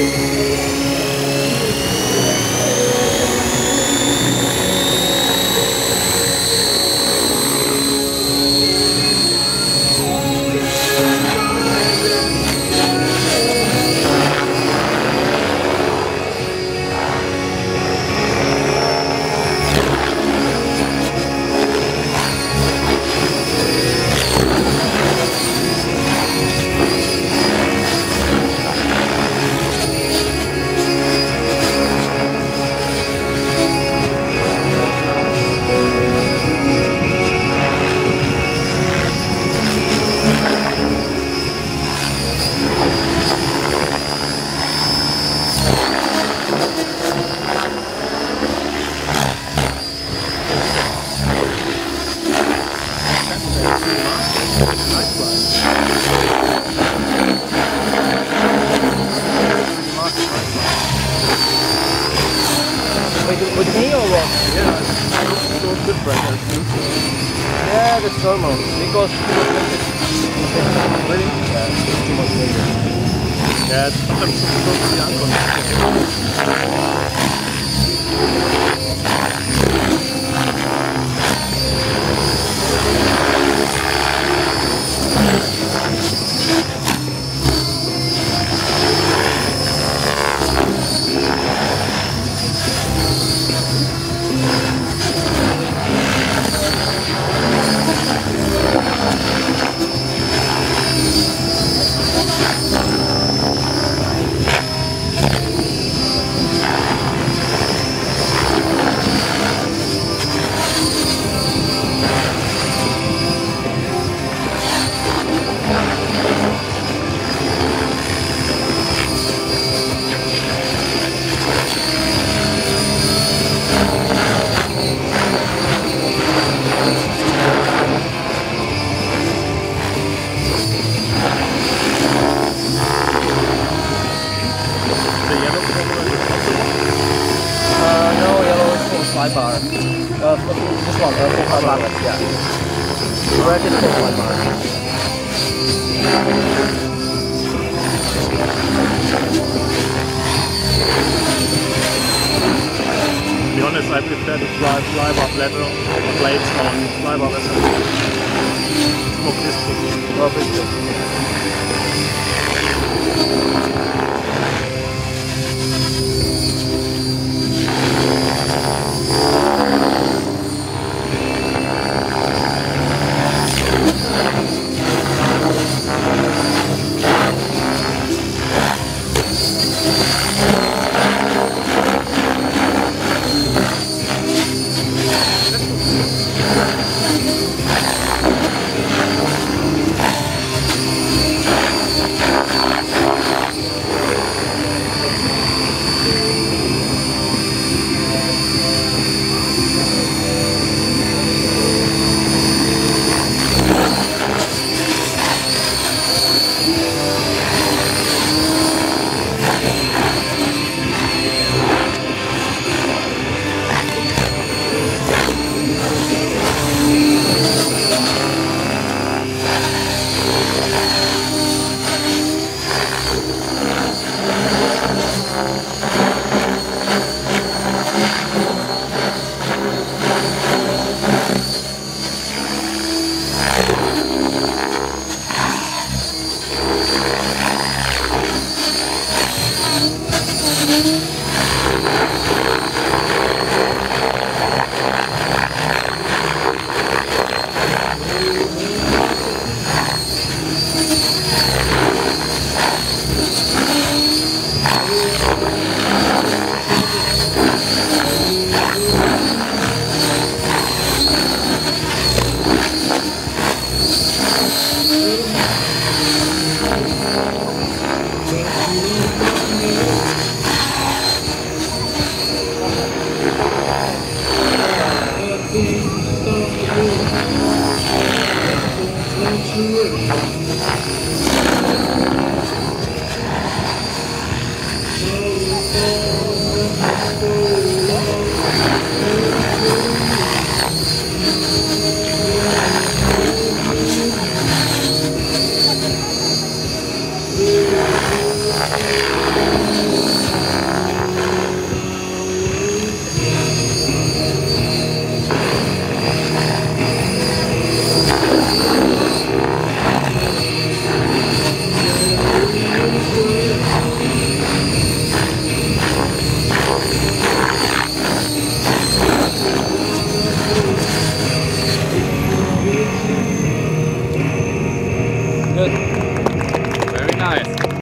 Música With, with me or what? Yeah, it's so good pressure. Yeah, that's normal. Because Ready? too much later. Yeah, it's sometimes so close to one, bar. Yeah. Is for slide bar. To be honest, I prefer to fly fly bar leather blades on flybarless. It's more. Oh, pretty Yeah.